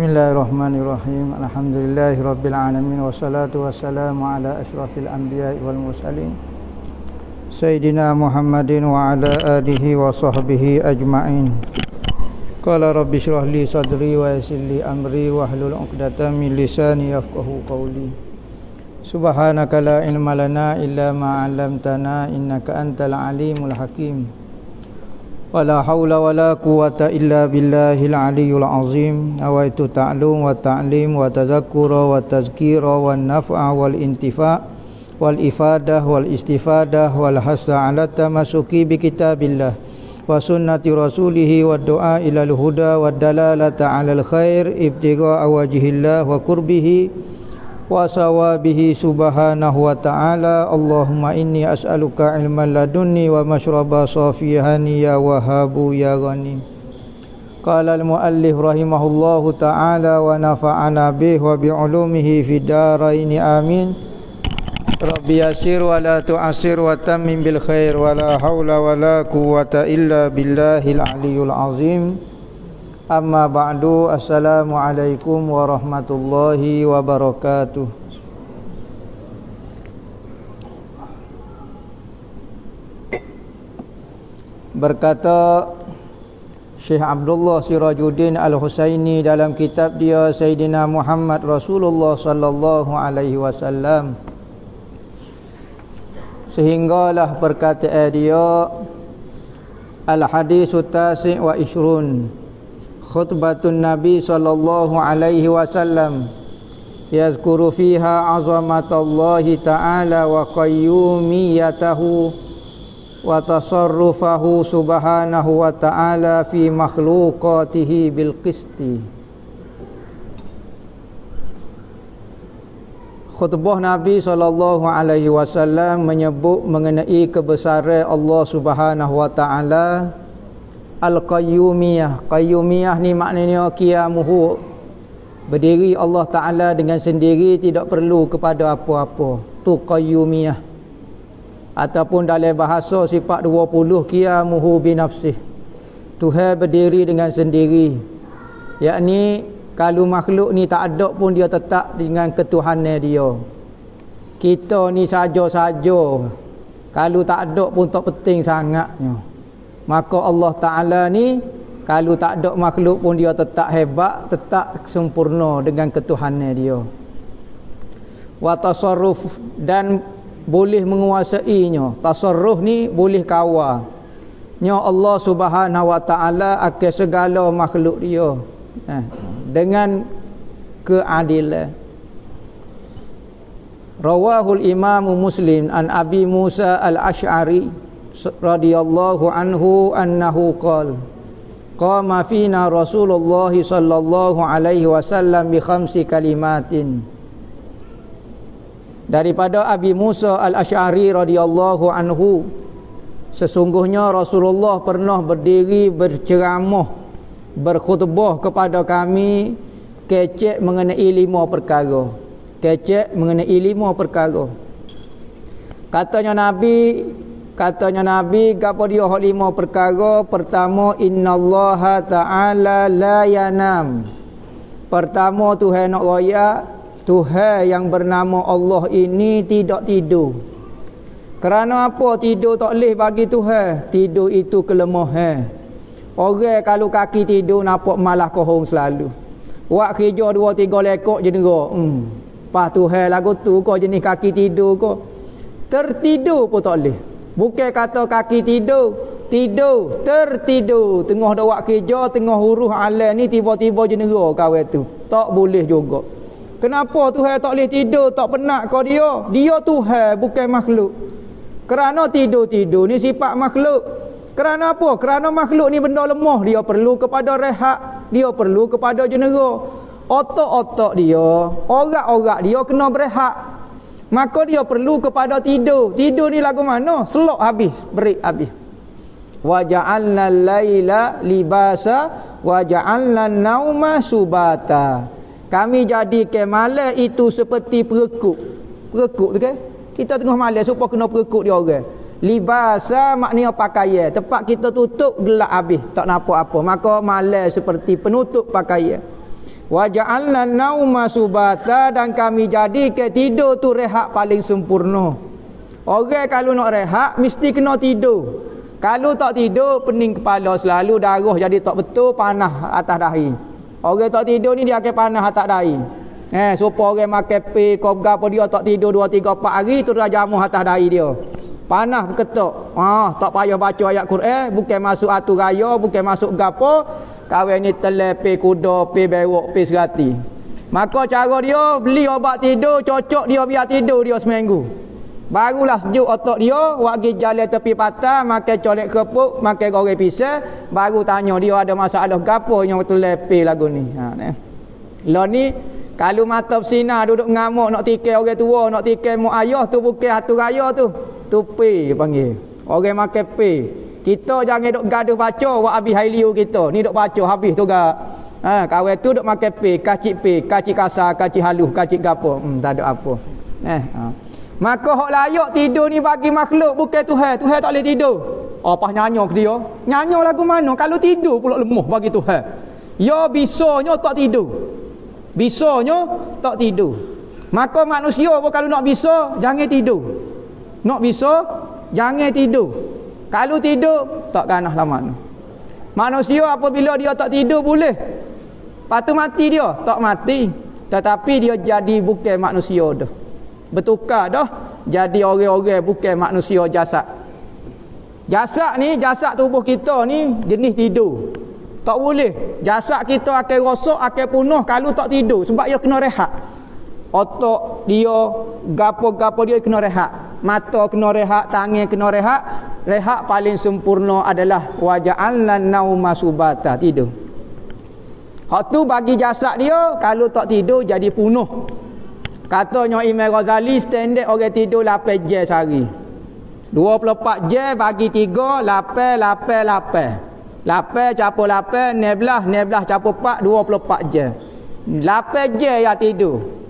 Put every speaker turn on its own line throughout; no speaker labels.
Bismillahirrahmanirrahim. Alhamdulillahirabbil alamin wassalatu wassalamu ala asyrafil anbiya'i wal mursalin. Sayyidina Muhammadin wa ala alihi wa sahbihi ajma'in. Qala rabbi shrah li sadri wa yassir li amri wa hlul 'uqdatam min lisani yafqahu qawli. Subhanaka la ilma lana illa ma 'allamtana innaka antal alimul hakim. ولا حول ولا قوة إلا بالله العلي العظيم نويت تعلم والتعليم وتذكر والتذكير والنفع والانتفاع والإفادة والاستفادة والحث على التمسك بكتاب الله وسنة رسوله والدعاء إلى الهدى والدلالة على الخير ابتغاء وجه الله وقربه وثوابه سبحانه وتعالى اللهم إني أسألك علما لدني ومشربا صافيا يا وهاب يا غني قال المؤلف رحمه الله تعالى ونفعنا به وبعلومه في الدارين آمين ربي يسير ولا تعسر وتمم بالخير ولا حول ولا قوة إلا بالله العلي العظيم Amma ba'du Assalamualaikum warahmatullahi wabarakatuh. Berkata Syekh Abdullah Sirajuddin Al-Husaini dalam kitab dia Sayyidina Muhammad Rasulullah sallallahu alaihi wasallam. Sehinggalah perkataan dia Al-Hadis Tasi' wa Ishrun khutbatun Nabi sallallahu alaihi wasallam. Yazkuru fiha azamatallahi ta'ala wa qayyumiyatahu wa tasarrufahu subhanahu wa ta'ala fi makhluqatihi bil qisti. Khutbah Nabi sallallahu alaihi wasallam menyebut mengenai kebesaran Allah Subhanahu wa taala Al-Qayyumiyah. Qayyumiyah ni maknanya Qiyamuhu. Berdiri Allah Ta'ala dengan sendiri Tidak perlu kepada apa-apa. Tu Qayyumiyah. Ataupun dalam bahasa sifat 20 Qiyamuhu binafsih. Tuhan berdiri dengan sendiri. Yakni Kalau makhluk ni tak ada pun dia tetap Dengan ketuhanan dia. Kita ni saja-saja. Kalau tak ada pun tak penting sangatnya Maka Allah Ta'ala ni Kalau tak ada makhluk pun dia tetap hebat Tetap sempurna dengan ketuhanan dia. Wa tasarruf dan boleh menguasainya. Tasarruf ni boleh kawal. Nya Allah Subhanahu Wa Ta'ala akan segala makhluk dia. Eh, Dengan keadilan. Rawahul Imam Muslim an Abi Musa Al-Ash'ari radhiyallahu anhu annahu qala qama fina Rasulullah sallallahu alaihi wasallam bi khamsi kalimatin. Daripada Abi Musa Al-Asy'ari radhiyallahu anhu sesungguhnya Rasulullah pernah berdiri berceramah berkhutbah kepada kami kecek mengenai lima perkara kecek mengenai lima perkara. Katanya Nabi katanya nabi gapo dia hak lima perkara pertama innallaha taala la yanam pertama Tuhan nak raya Tuhan yang bernama Allah ini tidak tidur kerana apa tidur tak boleh bagi Tuhan tidur itu kelemahan orang kalau kaki tidur nampak malah kohong selalu Wak kerja dua tiga lekok je dengar. Hmm. Pas Tuhan lagu tu kau jenis kaki tidur kau. Tertidur pun tak boleh. Bukan kata kaki tidur Tidur Tertidur. Tengah dah buat kerja Tengah huruf alam ni Tiba-tiba jenera kawan tu. Tak boleh juga. Kenapa Tuhan tak boleh tidur Tak penat kau dia? Dia Tuhan bukan makhluk. Kerana tidur-tidur ni sifat makhluk. Kerana apa? Kerana makhluk ni benda lemah Dia perlu kepada rehat Dia perlu kepada jenera. Otak-otak dia Orak-orak dia kena berehat Maka dia perlu kepada tidur. Tidur ni lagu mana? Selok habis, break habis. Wa ja'alna laila libasa wa ja'alna nauma subata. Kami jadikan malam itu seperti perekuk. Perekuk tu kan? Kita tengah malam supaya kena perekuk dia orang. Libasa maknanya pakaian. Tempat kita tutup gelap habis, tak nampak apa. Maka malam seperti penutup pakaian. Wa ja'alna nauma subata dan kami jadi ke tidur tu rehat paling sempurna. Orang kalau nak rehat mesti kena tidur. Kalau tak tidur pening kepala selalu darah jadi tak betul panas atas dahi. Orang tak tidur ni dia akan panas atas dahi. Eh supaya orang makan pi kau apa dia tak tidur 2 3 4 hari tu dah jamu atas dahi dia. Panas berketuk. Ah tak payah baca ayat Quran, bukan masuk atu raya, bukan masuk gapo kahwin ni telepe kuda pe bewok pe serati. Maka cara dia beli obat tidur cocok dia biar tidur dia seminggu. Barulah sejuk otak dia wagi jalan tepi patah makan colek kepuk makan goreng pisang baru tanya dia ada masalah gapo yang telepe lagu ni. Ha ni. Lo ni kalau mata bersina duduk ngamuk nak tikai orang tua nak tikai mu ayah tu bukan hatu raya tu tu pe panggil. Orang makan pe kita jangan duk gaduh baca wa habis hailiu kita. Ni duk baca habis tu gak. Ha, kawan tu duk makan pe, kacik pe, kacik kasar, kacik halus, kacik gapo. Hmm, tak ada apa. Eh, ha. Maka hak layak tidur ni bagi makhluk bukan Tuhan. Tuhan tak boleh tidur. Apa nyanyo ke dia? Nyanyo lagu mana? Kalau tidur pula lemah bagi Tuhan. Ya bisanya tak tidur. Bisanya tak tidur. Maka manusia pun kalau nak bisa jangan tidur. Nak bisa jangan tidur. Kalau tidur tak kanah lama Manusia apabila dia tak tidur boleh. Patu mati dia, tak mati. Tetapi dia jadi bukan manusia dah. Bertukar dah jadi orang-orang bukan manusia jasad. Jasad ni, jasad tubuh kita ni jenis tidur. Tak boleh. Jasad kita akan rosak, akan punah kalau tak tidur sebab dia kena rehat. Otak dia, gapo-gapo dia kena rehat. Mata kena rehat, tangan kena rehat, rehat paling sempurna adalah waja'alna nauma subata tidur. Hak tu bagi jasad dia kalau tak tidur jadi punuh. Katanya Imam Ghazali standard orang tidur 8 jam sehari. 24 jam bagi 3 8 8 8 8 capur 8 neblah neblah capur 4 24 jam. 8 jam ya tidur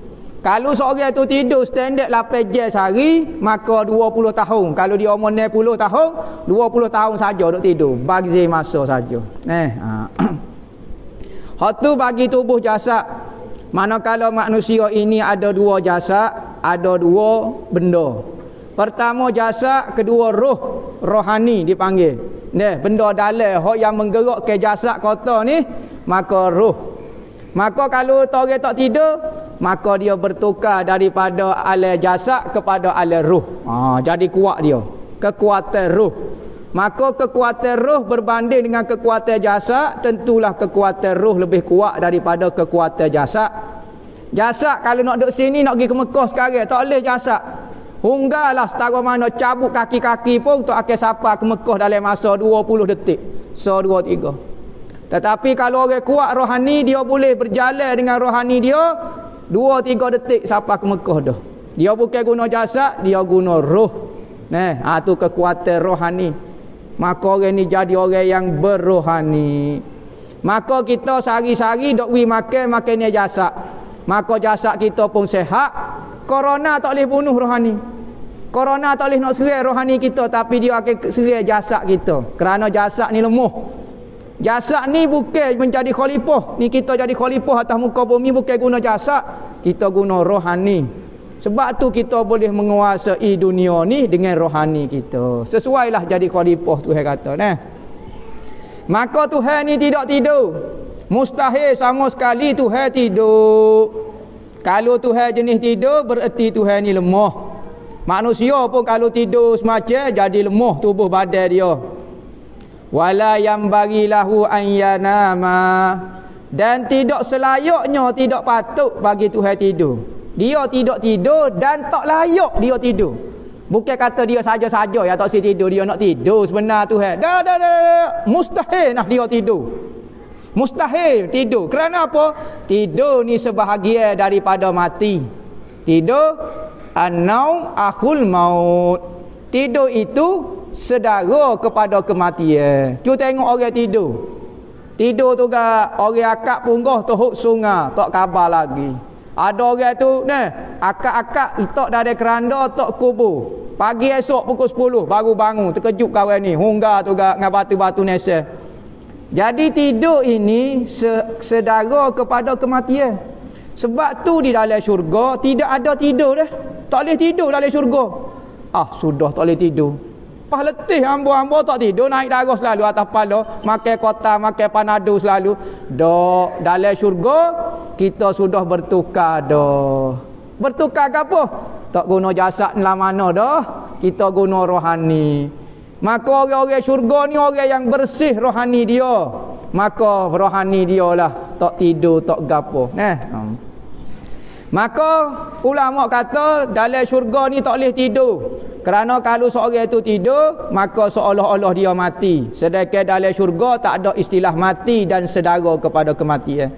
kalau seorang tu tidur standard 8 jam sehari, maka 20 tahun. Kalau dia umur 60 tahun, 20 tahun saja duk tidur. Bagi masa saja. Eh, ha. Hak tu bagi tubuh jasad. Manakala manusia ini ada dua jasad, ada dua benda. Pertama jasad, kedua roh, rohani dipanggil. Neh, benda dalam hak yang menggerak ke jasad kota ni, maka roh. Maka kalau tak tidur, maka dia bertukar daripada alai jasad kepada alai ruh. Ha, jadi kuat dia. Kekuatan ruh. Maka kekuatan ruh berbanding dengan kekuatan jasad, tentulah kekuatan ruh lebih kuat daripada kekuatan jasad. Jasad kalau nak duduk sini nak pergi ke Mekah sekarang, tak boleh jasad. Hunggalah setara mana cabut kaki-kaki pun untuk akan sapa ke Mekah dalam masa 20 detik. So 2 3. Tetapi kalau orang kuat rohani dia boleh berjalan dengan rohani dia Dua tiga detik sampai ke Mekah dah. Dia bukan guna jasad, dia guna roh. Nah, ha, tu kekuatan rohani. Maka orang ni jadi orang yang berrohani. Maka kita sehari-hari dok wi makan makan ni jasad. Maka jasad kita pun sehat. Corona tak boleh bunuh rohani. Corona tak boleh nak serai rohani kita tapi dia akan serai jasad kita. Kerana jasad ni lemah. Jasad ni bukan menjadi khalifah. Ni kita jadi khalifah atas muka bumi bukan guna jasad. Kita guna rohani. Sebab tu kita boleh menguasai dunia ni dengan rohani kita. Sesuailah jadi khalifah Tuhan kata. Nah. Maka Tuhan ni tidak tidur. Mustahil sama sekali Tuhan tidur. Kalau Tuhan jenis tidur bererti Tuhan ni lemah. Manusia pun kalau tidur semacam jadi lemah tubuh badan dia wala yang bagi lahu ayyanama dan tidak selayaknya tidak patut bagi Tuhan tidur. Dia tidak tidur dan tak layak dia tidur. Bukan kata dia saja-saja ya tak si tidur dia nak tidur sebenar Tuhan. Dah dah dah, dah. mustahil nak dia tidur. Mustahil tidur. Kerana apa? Tidur ni sebahagian daripada mati. Tidur an-naum akhul maut. Tidur itu sedara kepada kematian. Cuba tengok orang tidur. Tidur tu ga orang akak punggah tuhuk sungai, tak kabar lagi. Ada orang tu, nah, akak-akak letak dari keranda tok kubur. Pagi esok pukul 10 baru bangun, terkejut kawan ni. Hungga tu ga dengan batu-batu nese. Jadi tidur ini sedara kepada kematian. Sebab tu di dalam syurga tidak ada tidur dah. Tak boleh tidur dalam syurga. Ah sudah tak boleh tidur. Pas letih ambo-ambo tak tidur naik darah selalu atas kepala, makan kota, makan panado selalu. Dok dalam syurga kita sudah bertukar dah. Bertukar ke apa? Tak guna jasad dalam mana dah. Kita guna rohani. Maka orang-orang syurga ni orang yang bersih rohani dia. Maka rohani dia lah. Tak tidur, tak gapo. Nah. Hmm. Maka ulama kata dalam syurga ni tak boleh tidur. Kerana kalau seorang itu tidur, maka seolah-olah dia mati. Sedangkan dalam syurga tak ada istilah mati dan sedara kepada kematian.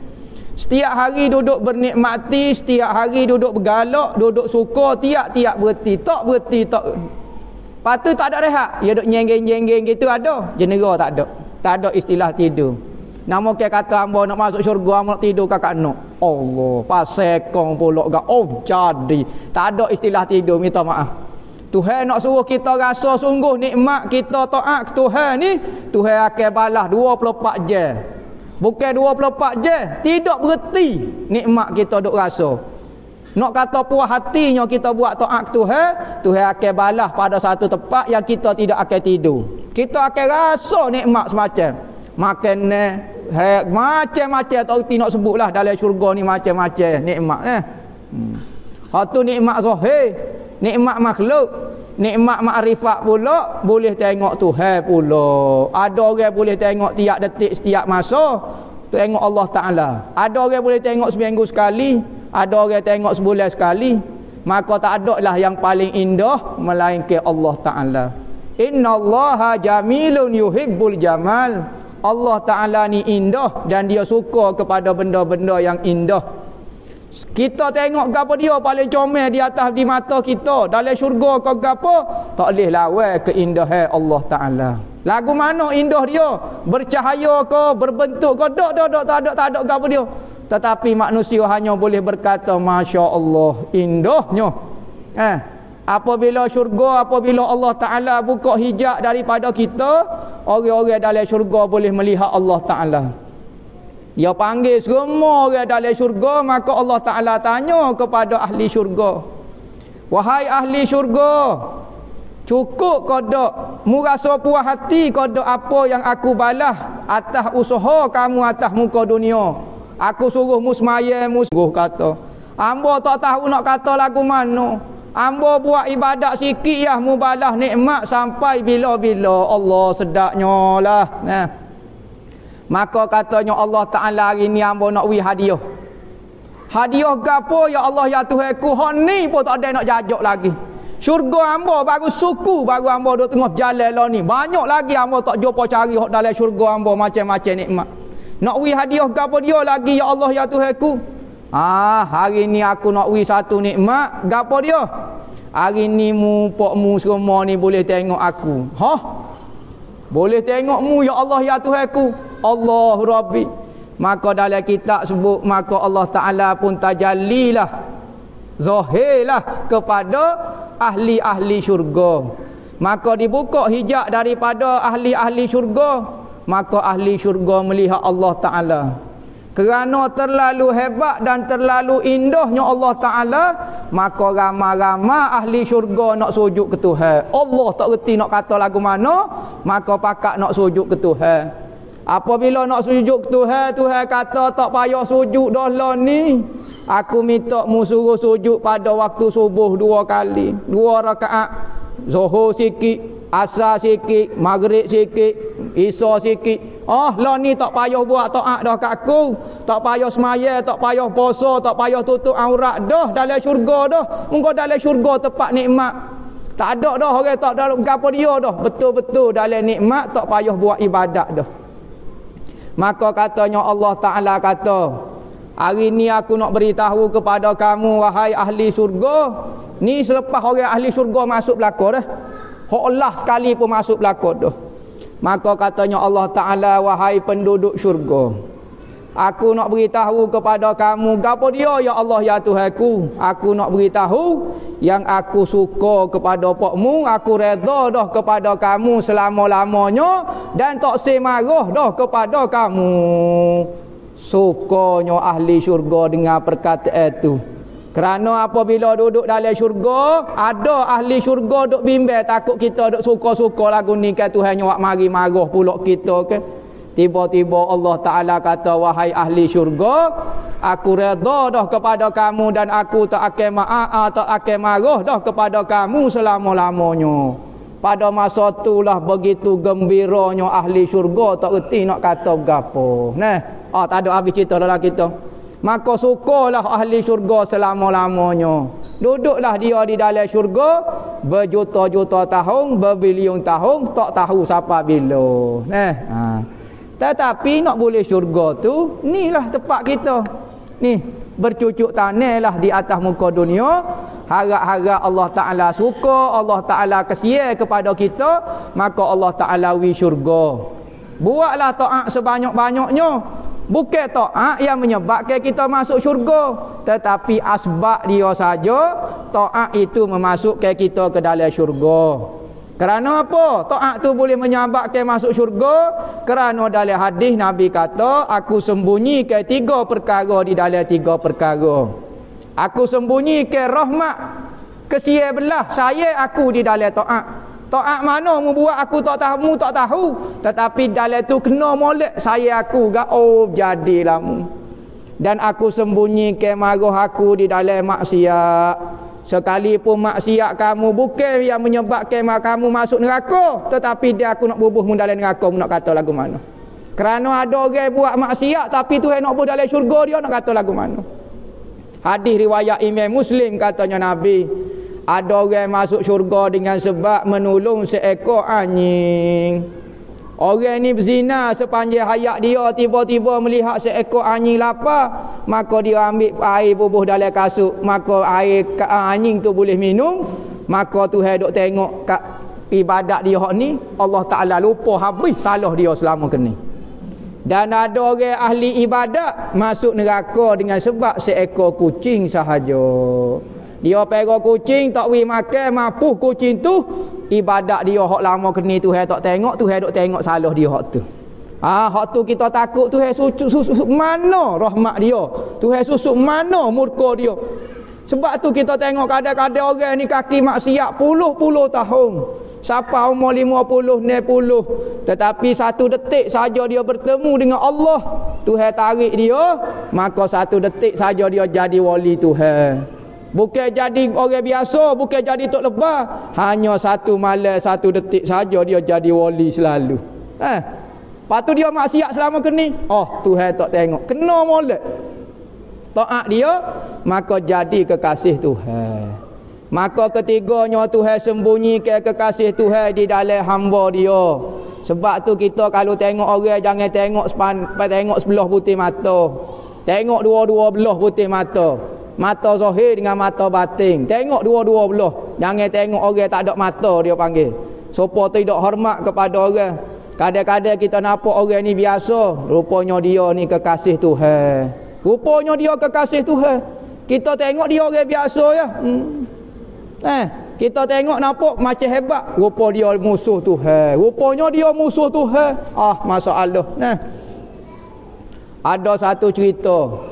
Setiap hari duduk bernikmati, setiap hari duduk bergalak, duduk suka, tiap-tiap berhenti. Tak berhenti, tak Lepas tu tak ada rehat. Ya duk nyenggeng-nyenggeng gitu ada. Jenera tak ada. Tak ada istilah tidur. Nama ke kata hamba nak masuk syurga hamba nak tidur kakak nak. Allah, pasekong pulak gak. Oh, jadi. Tak ada istilah tidur, minta maaf. Tuhan nak suruh kita rasa sungguh nikmat kita taat Tuhan ni, Tuhan akan balas 24 jam. Bukan 24 jam, tidak berhenti nikmat kita duk rasa. Nak kata puas hatinya kita buat taat Tuhan, Tuhan akan balas pada satu tempat yang kita tidak akan tidur. Kita akan rasa nikmat semacam. Makan macam-macam tak reti nak sebutlah dalam syurga ni macam-macam nikmat eh. Hmm. Satu nikmat zahir, nikmat makhluk, nikmat makrifat pula boleh tengok Tuhan pula. Ada orang boleh tengok tiap detik setiap masa tengok Allah Taala. Ada orang boleh tengok seminggu sekali, ada orang tengok sebulan sekali maka tak ada lah yang paling indah melainkan Allah Taala innallaha jamilun yuhibbul jamal Allah Taala ni indah dan dia suka kepada benda-benda yang indah kita tengok gapo dia paling comel di atas di mata kita. Dalam syurga ke gapo? Tak boleh lawan keindahan Allah Taala. Lagu mana indah dia? Bercahaya ke? Berbentuk ke? Dak dak dak tak ada tak ada gapo dia. Tetapi manusia hanya boleh berkata Masya Allah indahnya. Eh, apabila syurga apabila Allah Ta'ala buka hijab daripada kita orang-orang dalam syurga boleh melihat Allah Ta'ala dia panggil semua orang dalam syurga maka Allah Ta'ala tanya kepada ahli syurga wahai ahli syurga cukup kodok mu rasa puas hati kodok apa yang aku balas atas usaha kamu atas muka dunia Aku suruh musmaya musguh kata. Ambo tak tahu nak kata lagu mana. Ambo buat ibadat sikit ya mubalah nikmat sampai bila-bila. Allah sedaknya lah. Nah. Maka katanya Allah Ta'ala hari ni ambo nak wi hadiah. Hadiah gapo ya Allah ya Tuhan ku. Hak ni pun tak ada nak jajak lagi. Syurga ambo baru suku baru ambo duduk tengah jalan lah ni. Banyak lagi ambo tak jumpa cari hak dalam syurga ambo macam-macam nikmat. Nak wi hadiah gapo dia lagi ya Allah ya Tuhanku. Ah, hari ni aku nak wi satu nikmat, gapo dia? Hari ni mu pokmu semua ni boleh tengok aku. Ha? Boleh tengok mu ya Allah ya Tuhanku. Allah Rabbi. Maka dalam kitab sebut maka Allah Taala pun tajallilah zahirlah kepada ahli-ahli syurga. Maka dibuka hijab daripada ahli-ahli syurga maka ahli syurga melihat Allah Ta'ala kerana terlalu hebat dan terlalu indahnya Allah Ta'ala maka ramah-ramah ahli syurga nak sujud ke Tuhan. Allah tak reti nak kata lagu mana maka pakak nak sujud ke Tuhan. Apabila nak sujud ke Tuhan Tuhan kata tak payah sujud dah lah ni. Aku minta mu suruh sujud pada waktu subuh dua kali dua rakaat zuhur sikit asar sikit, maghrib sikit, isya sikit. Oh, lah ni tak payah buat taat dah kat aku. Tak payah semaya, tak payah puasa, tak payah tutup aurat dah dalam syurga dah. Mungko dalam syurga tempat nikmat. Tak ada dah orang tak ada gapo dia dah. Betul-betul dalam nikmat tak payah buat ibadat dah. Maka katanya Allah Taala kata, hari ni aku nak beritahu kepada kamu wahai ahli syurga, ni selepas orang ahli syurga masuk belaka dah. Allah sekali pun masuk belakang tu. Maka katanya Allah Ta'ala wahai penduduk syurga. Aku nak beritahu kepada kamu gapo dia ya Allah ya Tuhanku. Aku nak beritahu yang aku suka kepada pokmu, aku redha dah kepada kamu selama-lamanya dan tak semarah dah kepada kamu. Sukanya ahli syurga dengan perkataan itu. Kerana apabila duduk dalam syurga, ada ahli syurga duk bimbang takut kita duk suka-suka lagu ni ke Tuhan nyawak mari marah pula kita ke. Tiba-tiba Allah Ta'ala kata Wahai ahli syurga Aku reda dah kepada kamu Dan aku tak akan ma'a'a Tak akan marah dah kepada kamu Selama-lamanya. Pada masa itulah begitu gembiranya ahli syurga Tak erti nak kata berapa. Nah, ah, tak ada habis cerita dalam kita Maka sukalah ahli syurga selama-lamanya. Duduklah dia di dalam syurga Berjuta-juta tahun Berbilion tahun Tak tahu siapa bila. Nah, ah. Tetapi nak boleh syurga tu Inilah tempat kita. Ni bercucuk tanah lah di atas muka dunia. Harap-harap Allah Ta'ala suka Allah Ta'ala kesia kepada kita Maka Allah Ta'ala wi syurga. Buatlah ta'ak sebanyak-banyaknya Bukan ta'ak yang menyebabkan kita masuk syurga Tetapi asbab dia saja Ta'ak itu memasukkan kita ke dalam syurga kerana apa? Taat tu boleh menyababkan masuk syurga. Kerana dalam hadis Nabi kata, aku sembunyi ke tiga perkara di dalam tiga perkara. Aku sembunyi ke rahmat. Kesia belah saya aku di dalam taat. Taat mana membuat aku tak tahu, mu tak tahu. Tetapi dalam tu kena molek saya aku. Gak, oh jadilah mu. Dan aku sembunyi ke marah aku di dalam maksiat. Sekalipun maksiat kamu bukan yang menyebabkan kamu masuk neraka, tetapi dia aku nak bubuh mu dalam neraka, mu nak kata lagu mana? Kerana ada orang buat maksiat tapi Tuhan nak bubuh dalam syurga dia nak kata lagu mana? Hadis riwayat Imam Muslim katanya Nabi, ada orang masuk syurga dengan sebab menolong seekor anjing. Orang ni berzina sepanjang hayat dia tiba-tiba melihat seekor anjing lapar, maka dia ambil air bubuh dalam kasut, maka air anjing tu boleh minum, maka tu duk tengok kat ibadat dia hak ni, Allah Taala lupa habis salah dia selama kini. Dan ada orang ahli ibadat masuk neraka dengan sebab seekor kucing sahaja. Dia pergi kucing tak wi makan mapuh kucing tu ibadat dia hak lama kini tu hai tak tengok tu hai dok tengok salah dia hak tu. Ah hak tu kita takut tu hai susuk susuk mana rahmat dia. Tu hai susuk mana murka dia. Sebab tu kita tengok kadang-kadang orang ni kaki maksiat puluh-puluh tahun. Siapa umur lima puluh, ne puluh. Tetapi satu detik saja dia bertemu dengan Allah. Tuhan tarik dia. Maka satu detik saja dia jadi wali Tuhan. Bukan jadi orang biasa, bukan jadi tok lebah. Hanya satu malam, satu detik saja dia jadi wali selalu. Eh. Patu dia maksiat selama kini. Oh, Tuhan tak tengok. Kena molek. Taat dia, maka jadi kekasih Tuhan. Maka ketiganya Tuhan sembunyi ke kekasih Tuhan di dalam hamba dia. Sebab tu kita kalau tengok orang jangan tengok sepan, tengok sebelah putih mata. Tengok dua-dua belah putih mata. Mata zahir dengan mata batin. Tengok dua-dua belah. Jangan tengok orang tak ada mata dia panggil. Sopo tidak hormat kepada orang. Kadang-kadang kita nampak orang ni biasa. Rupanya dia ni kekasih Tuhan. Rupanya dia kekasih Tuhan. Kita tengok dia orang biasa ya. Hmm. Eh, kita tengok nampak macam hebat. Rupa dia musuh Tuhan. Rupanya dia musuh Tuhan. Ah, masalah. Nah. Ada satu cerita.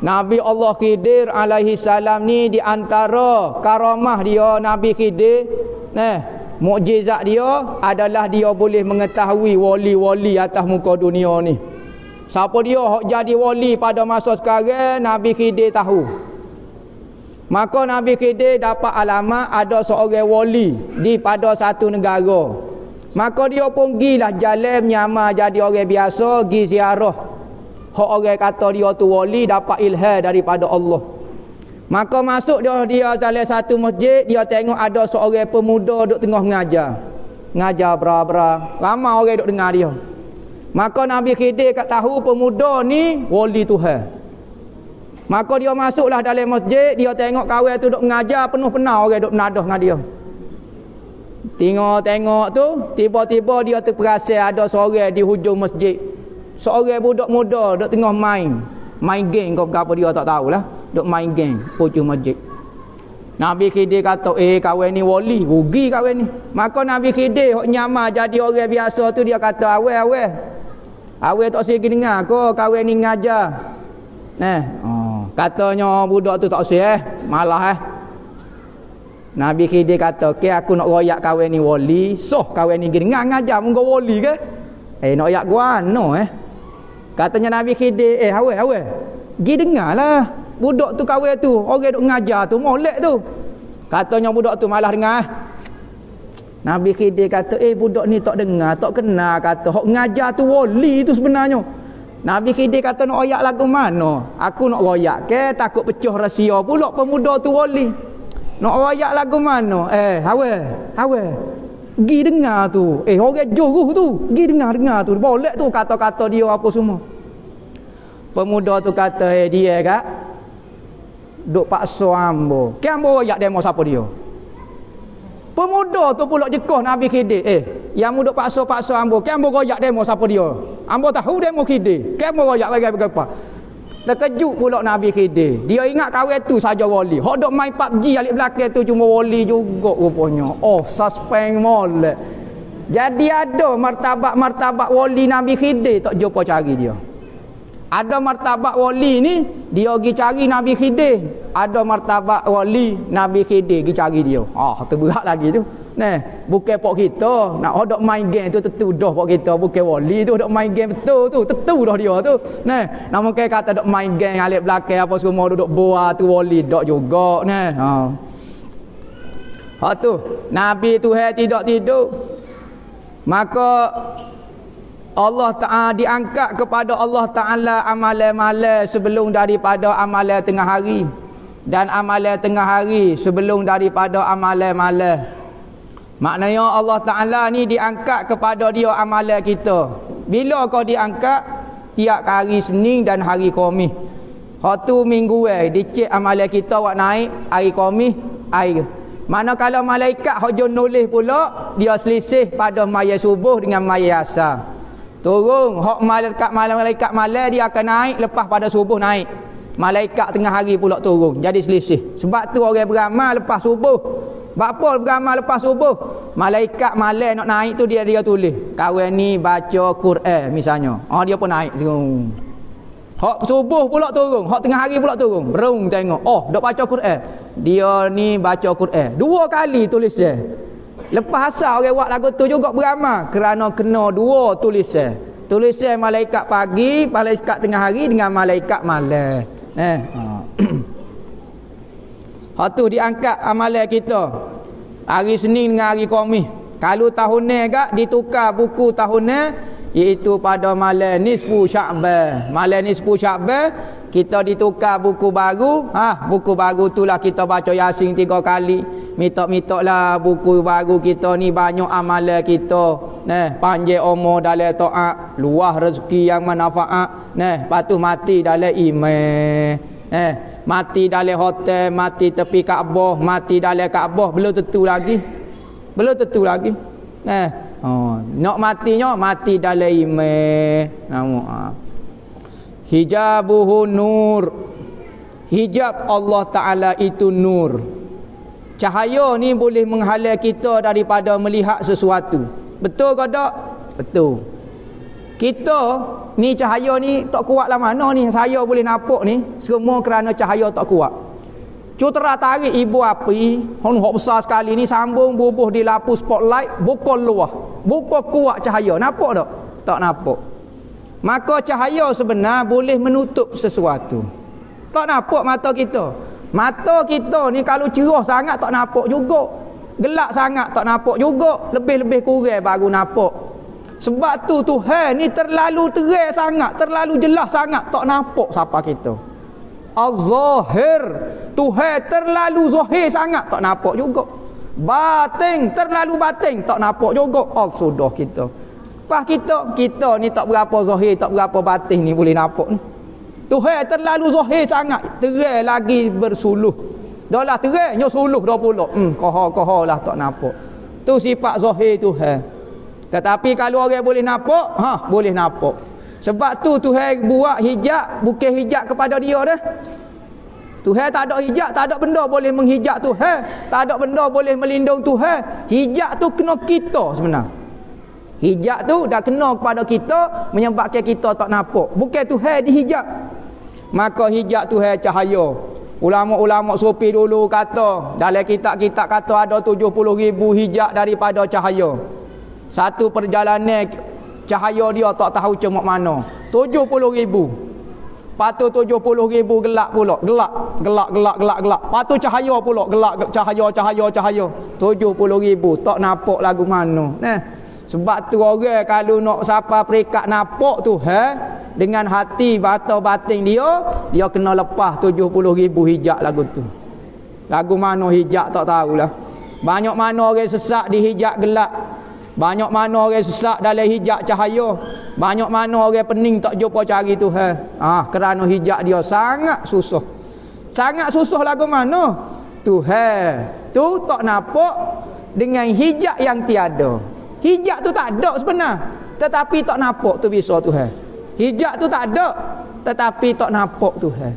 Nabi Allah Khidir alaihi salam ni di antara karamah dia Nabi Khidir nah mukjizat dia adalah dia boleh mengetahui wali-wali atas muka dunia ni. Siapa dia jadi wali pada masa sekarang Nabi Khidir tahu. Maka Nabi Khidir dapat alamat ada seorang wali di pada satu negara. Maka dia pun gilah jalan menyamar jadi orang biasa, gi ziarah Hak orang kata dia tu wali dapat ilham daripada Allah. Maka masuk dia dia dalam satu masjid, dia tengok ada seorang pemuda duk tengah mengajar. Ngajar bra-bra. Ramai orang duk dengar dia. Maka Nabi Khidir kat tahu pemuda ni wali Tuhan. Maka dia masuklah dalam masjid, dia tengok kawan tu duk mengajar penuh penau orang duk menadah dengan dia. Tengok-tengok tu, tiba-tiba dia terperasan ada seorang di hujung masjid. Seorang budak muda duk tengah main. Main game kau apa dia tak tahulah. Duk main game pucuk masjid Nabi Khidir kata eh kawan ni wali rugi kawan ni. Maka Nabi Khidir hok nyamar jadi orang biasa tu dia kata awal awal awal tak segi dengar ko kawan ni ngajar. Eh oh. katanya budak tu tak sih eh. Malah eh. Nabi Khidir kata ke aku nak royak kawan ni wali. Soh kawan ni gini ngajar munggo wali ke? Eh nak royak gua no eh Katanya Nabi Khidir, eh awal awal. Gi dengarlah. Budak tu kawin tu, orang duk ngajar tu, molek tu. Katanya budak tu malah dengar. Nabi Khidir kata, eh budak ni tak dengar, tak kenal kata. Hok ngajar tu wali tu sebenarnya. Nabi Khidir kata nak royak lagu mana? Aku nak royak ke takut pecah rahsia pula pemuda tu wali. Nak royak lagu mana? Eh, awal, awal. Gi dengar tu. Eh, orang juruh tu. Gi dengar-dengar tu. Boleh tu kata-kata dia apa semua. Pemuda tu kata, eh dia kak. Duk paksa ambo. Kan ambo royak demo siapa dia? Pemuda tu pula jekoh Nabi Khidir. Eh, yang mu duk paksa-paksa ambo. Kan ambo royak demo siapa dia? Ambo tahu demo Khidir. Kan ambo royak lagi berapa? Terkejut pula Nabi Khidir. Dia ingat kawan tu saja wali. Hok dok main PUBG alik belakang tu cuma wali juga rupanya. Oh, suspend molek. Jadi ada martabak-martabak wali Nabi Khidir tak jumpa cari dia. Ada martabak wali ni dia pergi cari Nabi Khidir. Ada martabak wali Nabi Khidir pergi cari dia. Ah, terberat lagi tu. Nah, bukan pok kita nak hodok main game tu tentu dah pok kita bukan wali tu dok main game betul tu tentu dah dia tu. Nah, namun kai kata dok main game alik belakang apa semua duduk boa tu wali dok juga nah. Ha. Ha tu, Nabi tu hai tidak tidur. Maka Allah Ta'ala diangkat kepada Allah Ta'ala amalan-amalan sebelum daripada amalan tengah hari dan amalan tengah hari sebelum daripada amalan-amalan Maknanya Allah Ta'ala ni diangkat kepada dia amalan kita. Bila kau diangkat, tiap hari Senin dan hari Khamis. Satu minggu eh, dicek amalan kita buat naik, hari Khamis, hari. Mana kalau malaikat hojo nulis pula, dia selisih pada maya subuh dengan maya asar. Turun, hak malaikat malam malaikat malam dia akan naik lepas pada subuh naik. Malaikat tengah hari pula turun. Jadi selisih. Sebab tu orang beramal lepas subuh Bapa beramal lepas subuh. Malaikat malam nak naik tu dia dia tulis. Kawan ni baca Quran misalnya. Oh dia pun naik. Hak subuh pula turun. Hak tengah hari pula turun. Berung tengok. Oh dak baca Quran. Dia ni baca Quran. Dua kali tulis dia. Lepas asal orang buat lagu tu juga beramal. Kerana kena dua tulis dia. Tulis dia malaikat pagi, malaikat tengah hari dengan malaikat malam. Eh. Ha. Hak tu diangkat amalan kita. Hari Senin dengan hari Khamis. Kalau tahun ni agak ditukar buku tahun ni iaitu pada malam nisfu Sya'ban. Malam nisfu Sya'ban kita ditukar buku baru. Ha, buku baru tu lah kita baca Yasin tiga kali. Minta-minta lah buku baru kita ni banyak amalan kita. Nah, panjang umur dalam taat, luah rezeki yang manfaat. Nah, patuh mati dalam iman. Eh, mati dalam hotel, mati tepi Kaabah, mati dalam Kaabah belum tentu lagi. Belum tentu lagi. Eh, oh, nak matinya mati dalam. Nama. Ah. Hijabuhu nur. Hijab Allah Taala itu nur. Cahaya ni boleh menghalang kita daripada melihat sesuatu. Betul ke tak? Betul. Kita ni cahaya ni tak kuat lah mana ni saya boleh nampak ni semua kerana cahaya tak kuat. Cutera tarik ibu api, hon hok besar sekali ni sambung bubuh di lapu spotlight, buka luah. Buka kuat cahaya. Nampak tak? Tak nampak. Maka cahaya sebenar boleh menutup sesuatu. Tak nampak mata kita. Mata kita ni kalau cerah sangat tak nampak juga. Gelap sangat tak nampak juga. Lebih-lebih kurang baru nampak. Sebab tu Tuhan ni terlalu terang sangat, terlalu jelas sangat tak nampak siapa kita. Az-Zahir Tuhan terlalu zahir sangat tak nampak juga. Batin terlalu batin tak nampak juga. Al sudah kita. Pas kita, kita ni tak berapa zahir, tak berapa batin ni boleh nampak ni. Tuhan terlalu zahir sangat, terang lagi bersuluh. Dah lah terang, nyo suluh dah pula. Hmm, koha-koha lah tak nampak. Tu sifat zahir Tuhan. Tetapi kalau orang boleh nampak, ha, boleh nampak. Sebab tu Tuhan buat hijab bukan hijab kepada dia dah. Tuhan tak ada hijab, tak ada benda boleh menghijab Tuhan. Tak ada benda boleh melindung Tuhan. Hijab tu kena kita sebenarnya. Hijab tu dah kena kepada kita menyebabkan kita tak nampak. Bukan Tuhan dihijab. Maka hijab Tuhan cahaya. Ulama-ulama supi dulu kata, dalam kitab-kitab kata ada 70 ribu hijab daripada cahaya. Satu perjalanan cahaya dia tak tahu cuma mana. 70 ribu. Patu 70 ribu gelap pula. Gelap gelap gelap gelap gelap patu cahaya pula. Gelap cahaya cahaya cahaya. 70 ribu. Tak nampak lagu mana. Nah sebab tu orang kalau nak siapa perikat nampak tu ha? Dengan hati bata batin dia dia kena lepas 70 ribu hijab lagu tu. Lagu mana hijab tak tahulah. Banyak mana orang sesak di hijab gelap banyak mana orang sesak dalam hijab cahaya. Banyak mana orang pening tak jumpa cari Tuhan. Ah, kerana hijab dia sangat susah. Sangat susah lagu mana? Tuhan. Tu tak nampak dengan hijab yang tiada. Hijab tu tak ada sebenar. Tetapi tak nampak tu bisa Tuhan. Hijab tu tak ada. Tetapi tak nampak Tuhan.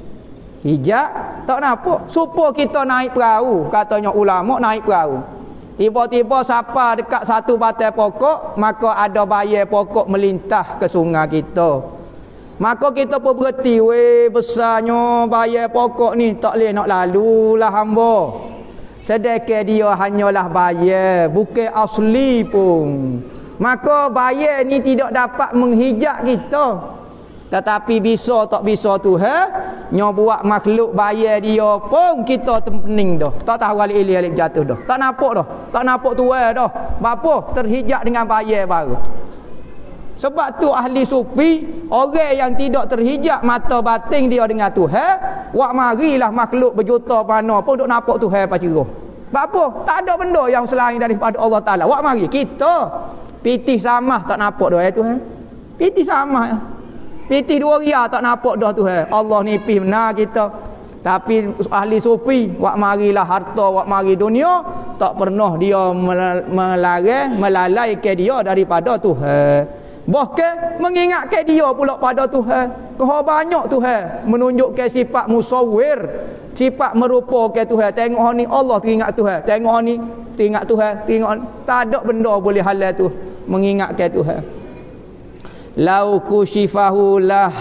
Hijab tak nampak. Supaya kita naik perahu. Katanya ulama naik perahu. Tiba-tiba siapa dekat satu batai pokok, maka ada bayar pokok melintah ke sungai kita. Maka kita pun berhenti, weh besarnya bayar pokok ni, tak boleh nak lalu lah hamba. Sedekah dia hanyalah bayar, bukan asli pun. Maka bayar ni tidak dapat menghijak kita. Tetapi bisa tak bisa tu ha? Nyo buat makhluk bayar dia pun kita tempening dah. Tak tahu alik ili alik jatuh dah. Tak nampak dah. Tak nampak tu dah. Apa? Terhijak dengan bayar baru. Sebab tu ahli sufi orang yang tidak terhijak mata batin dia dengan Tuhan, wak marilah makhluk berjuta pana pun duk nampak Tuhan apa cerah. Sebab apa? Tak ada benda yang selain daripada Allah Taala. Wak mari kita pitih sama tak nampak doa Tuhan. Pitih sama. Piti dua ria tak nampak dah tu hai. Allah ni pi benar kita. Tapi ahli sufi, wak marilah harta, wak mari dunia, tak pernah dia melarang, melalai ke dia daripada Tuhan. Bahkan mengingatkan dia pula pada Tuhan. Kau banyak Tuhan menunjukkan sifat musawir, sifat merupakan Tuhan. Tengok ni Allah teringat Tuhan. Tengok ni teringat Tuhan, tengok tak ada benda boleh halal tu mengingatkan Tuhan lau kushifahu lah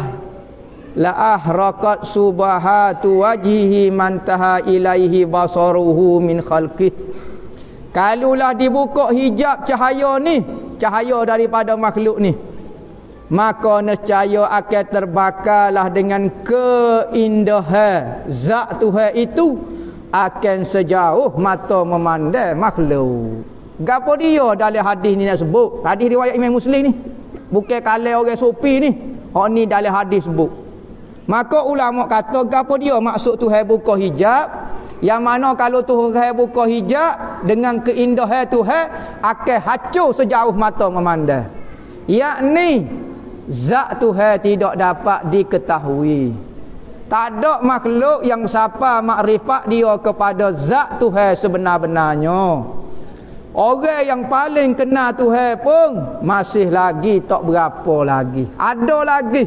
la ahraqat subahatu wajhihi mantaha ilaihi basaruhu min khalqih. Kalulah dibuka hijab cahaya ni cahaya daripada makhluk ni. Maka nescaya akan terbakarlah dengan keindahan zat Tuhan itu akan sejauh mata memandang makhluk. Gapo dia dalam hadis ni nak sebut? Hadis riwayat Imam Muslim ni bukan kalau orang supi ni. Hak ni dalam hadis sebut maka ulama kata gapo dia maksud Tuhan buka hijab? Yang mana kalau Tuhan buka hijab dengan keindahan Tuhan akan hancur sejauh mata memandang. Yakni zat Tuhan tidak dapat diketahui. Tak ada makhluk yang siapa makrifat dia kepada zat Tuhan sebenar-benarnya Orang yang paling kenal Tuhan pun masih lagi tak berapa lagi. Ada lagi.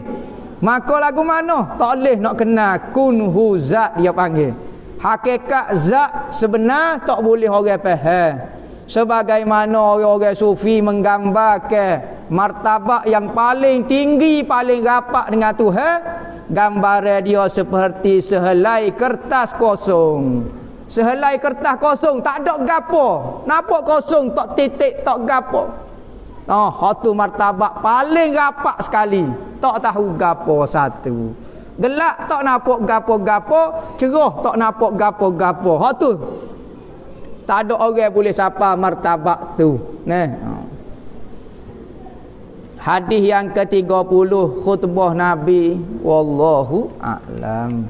Maka lagu mana? Tak boleh nak kenal kunhu zat dia panggil. Hakikat zat sebenar tak boleh orang faham. Sebagaimana orang-orang sufi menggambarkan martabat yang paling tinggi, paling rapat dengan Tuhan, gambar dia seperti sehelai kertas kosong. Sehelai kertas kosong tak ada gapo. Nampak kosong tak titik tak gapo. Oh, hatu martabak paling rapat sekali. Tak tahu gapo satu. Gelak tak nampak gapo-gapo, cerah tak nampak gapo-gapo. Hatu. Tak ada orang boleh sapa martabak tu. Nah. Hadis yang ke-30 khutbah Nabi wallahu a'lam.